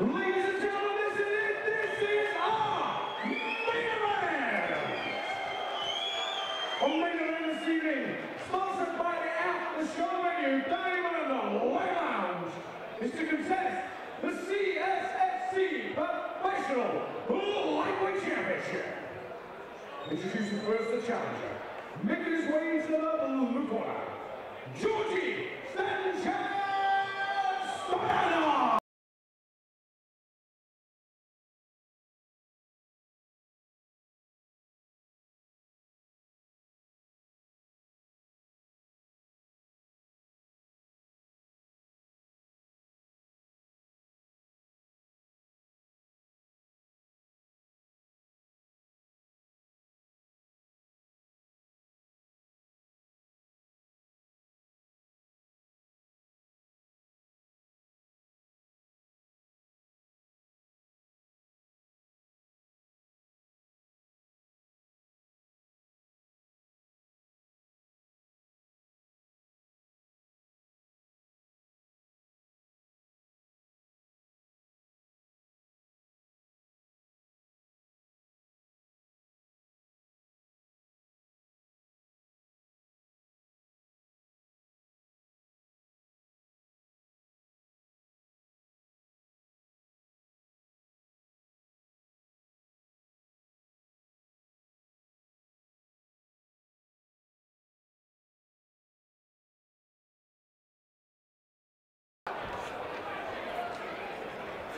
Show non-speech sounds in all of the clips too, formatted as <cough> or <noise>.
Ladies and gentlemen, this is event. Event this evening, sponsored by the Diamond Lounge, is to contest the CSFC Professional Lightweight Championship. Introducing first the challenger, making his way into the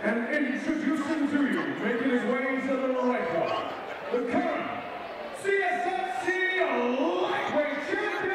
And introducing to you, making his way to the right corner, the current CSFC Lightweight Champion,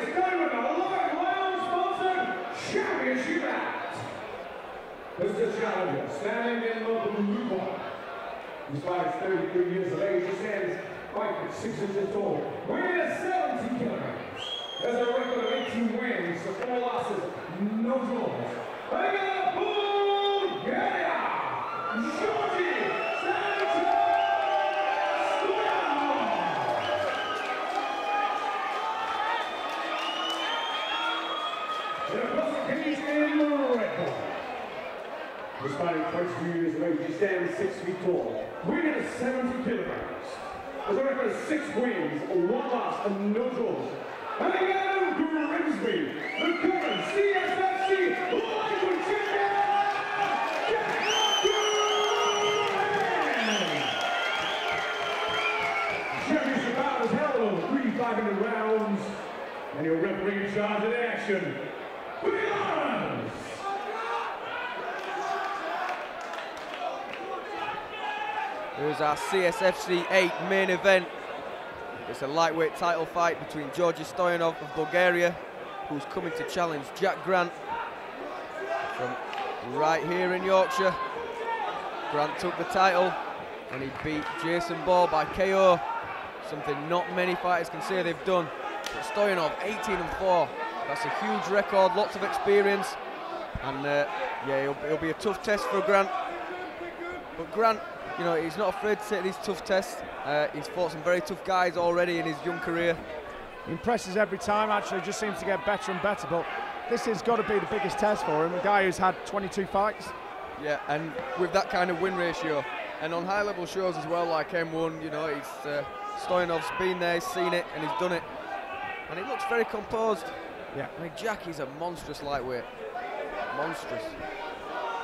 Start with the sponsored Championship the challenger, standing in the blue corner. Despite 33 years of age, he stands 5 6 inches tall, weighing at 70 kilograms. Has a record of 18 wins, 4 losses, no draws. Wins, 1 loss, and no draws. And again, the current CSFC Lightweight Champion! Championship bout is held over three five-minute rounds, and your referee in charge the action, Williams! Here's our CSFC 8 main event. It's a lightweight title fight between Georgi Stoyanov of Bulgaria, who's coming to challenge Jack Grant from right here in Yorkshire. Grant took the title and he beat Jason Ball by KO. Something not many fighters can say they've done. But Stoyanov, 18 and 4. That's a huge record, lots of experience. And uh, yeah, it'll, it'll be a tough test for Grant. But Grant, you know, he's not afraid to take these tough tests. Uh, he's fought some very tough guys already in his young career. He impresses every time, actually, just seems to get better and better. But this has got to be the biggest test for him, a guy who's had 22 fights. Yeah, and with that kind of win ratio, and on high level shows as well, like M1, you know, he's uh, Stoyanov's been there, he's seen it, and he's done it. And he looks very composed. Yeah. I mean, Jack is a monstrous lightweight. Monstrous.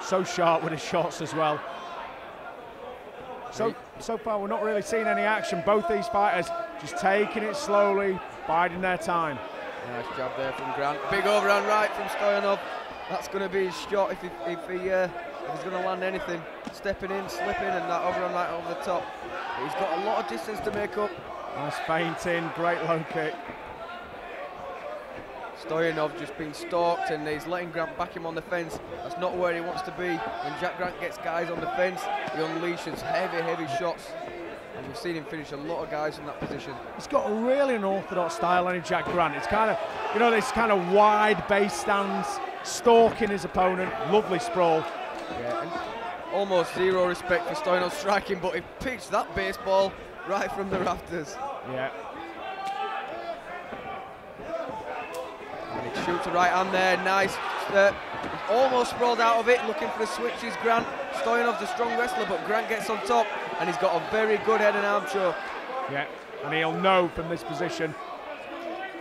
So sharp with his shots as well. So, so far, we're not really seeing any action. Both these fighters just taking it slowly, biding their time. Nice jab there from Grant. Big overhand right from Stoyanov. That's going to be his shot if he, if he uh, if he's going to land anything. Stepping in, slipping, and that overhand right over the top. He's got a lot of distance to make up. Nice feinting, great low kick. Stoyanov just being stalked and he's letting Grant back him on the fence. That's not where he wants to be. When Jack Grant gets guys on the fence, he unleashes heavy, heavy shots. And we've seen him finish a lot of guys from that position. He's got a really unorthodox style on Jack Grant. It's kind of, you know, this kind of wide base stance, stalking his opponent, lovely sprawl. Yeah, and almost zero respect for Stoyanov striking, but he pitched that baseball right from the rafters. Yeah. And he shoots a right hand there, nice. Uh, almost sprawled out of it, looking for the switches. Grant, Stoyanov's a strong wrestler, but Grant gets on top, and he's got a very good head and arm choke. Yeah, and he'll know from this position.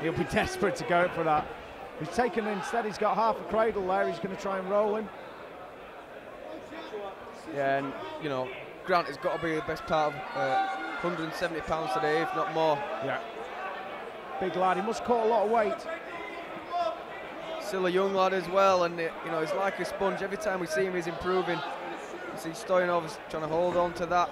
He'll be <laughs> desperate to go for that. He's taken instead, he's got half a cradle there, he's going to try and roll him. Yeah, and you know, Grant has got to be the best part of uh, 170 pounds today, if not more. Yeah. Big lad, he must caught a lot of weight. Still a young lad as well, and it, you know, he's like a sponge. Every time we see him, he's improving. You see Stoyanov's trying to hold on to that,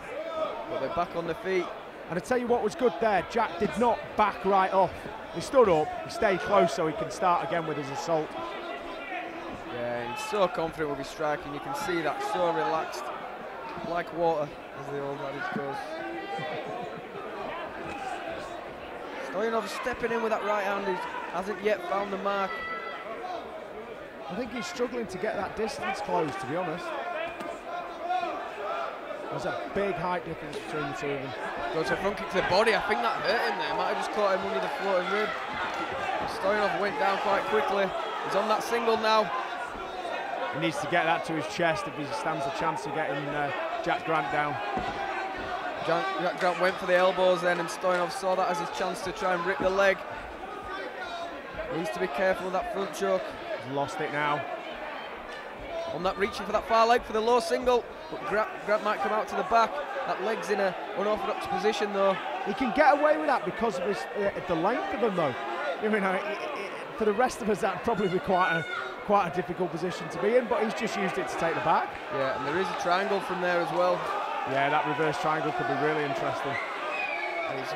but they're back on the feet. And I tell you what was good there, Jack did not back right off. He stood up, he stayed close so he can start again with his assault. Yeah, he's so confident with his striking. You can see that, so relaxed, like water, as the old adage goes. <laughs> Stoyanov stepping in with that right hand. He hasn't yet found the mark. I think he's struggling to get that distance closed, to be honest. There's a big height difference between the two of them. Goes a front kick to the body. I think that hurt him there. Might have just caught him under the floating rib. Stoyanov went down quite quickly. He's on that single now. He needs to get that to his chest if he stands a chance of getting uh, Jack Grant down. Jack, Jack Grant went for the elbows then, and Stoyanov saw that as his chance to try and rip the leg. He Needs to be careful with that front choke. He's lost it now. On that reaching for that far leg for the low single, but Grant, Grant might come out to the back. That leg's in a unorthodox position though. He can get away with that because of his, uh, the length of him though. You know, it, it, for the rest of us that'd probably be quite a quite a difficult position to be in, but he's just used it to take the back. Yeah, and there is a triangle from there as well. Yeah, that reverse triangle could be really interesting. And he's,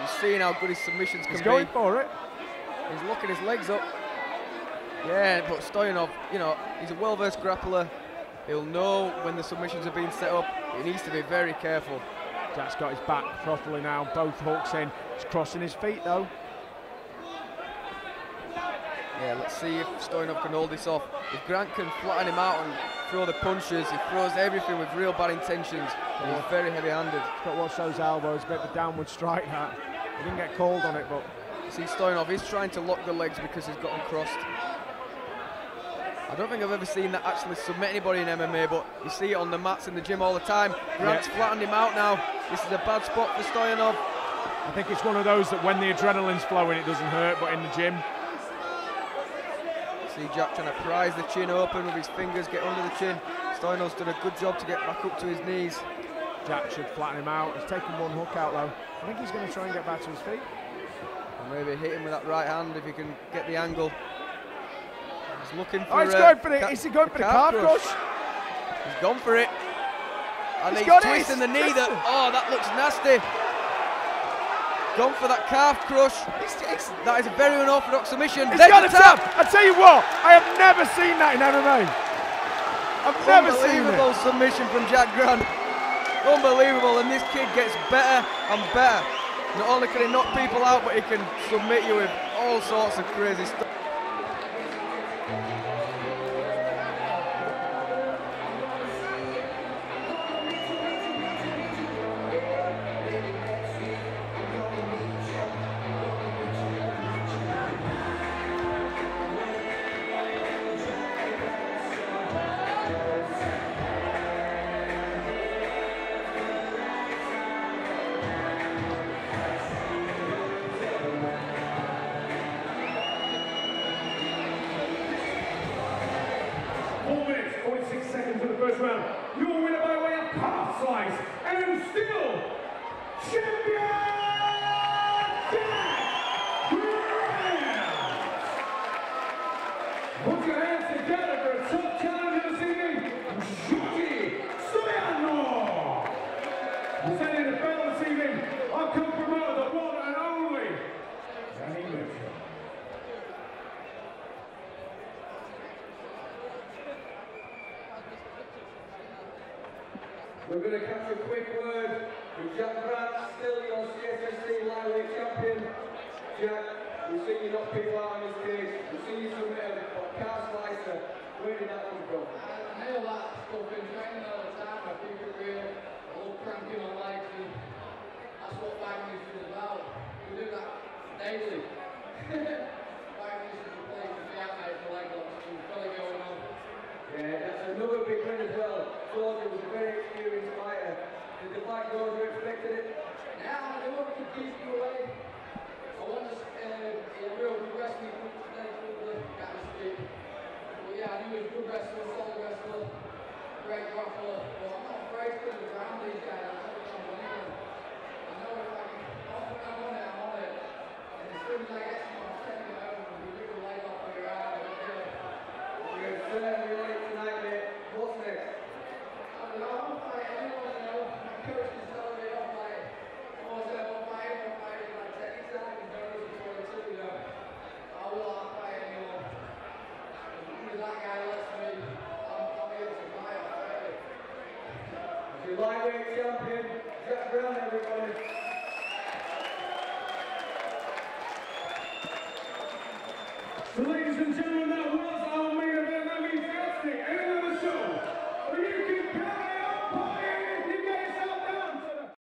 he's seeing how good his submissions can he's going for it. He's locking his legs up. Yeah, but Stoyanov, you know, he's a well-versed grappler. He'll know when the submissions are being set up. He needs to be very careful. Jack's got his back properly now, both hooks in. He's crossing his feet though. Yeah, let's see if Stoyanov can hold this off. If Grant can flatten him out and throw the punches, he throws everything with real bad intentions. And he's very heavy-handed. He's got watch those elbows, a bit of a downward strike that. He didn't get called on it, but See, Stoyanov is trying to lock the legs because he's got them crossed. I don't think I've ever seen that actually submit anybody in MMA, but you see it on the mats in the gym all the time. Grant's Yeah. flattened him out now. This is a bad spot for Stoyanov. I think it's one of those that when the adrenaline's flowing, it doesn't hurt, but in the gym, See Jack trying to prise the chin open with his fingers, get under the chin. Stoyanov's done a good job to get back up to his knees. Jack should flatten him out. He's taken one hook out though. I think he's going to try and get back to his feet. And maybe hit him with that right hand if he can get the angle. He's looking oh, for. Oh, he's going for the. Is he going for the calf crush? He's gone for it. And he's, he's twisting the knee. That oh, that looks nasty. Gone for that calf crush. It's, it's, that is a very unorthodox submission. He's got a tap. I tell you what, I have never seen that in MMA. I've never seen it. Unbelievable submission from Jack Grant. Unbelievable, and this kid gets better and better. Not only can he knock people out, but he can submit you with all sorts of crazy stuff. We're going to catch a quick word with Jack Grant, still your CSFC lightweight champion. Jack, we've seen you knock people out on this cage, we've seen you submit them, but calf slicer, where did that come from? I uh, know that stuff in training all the time, I keep it real, I love cranking my legs, and that's what fighting is all about. We do that daily. <laughs> Yeah. I want uh, a real good was big. But yeah, he was a good wrestler, solid wrestler, great grappler, but I'm not lightweight champion. Jack Brown, everybody. Ladies and gentlemen,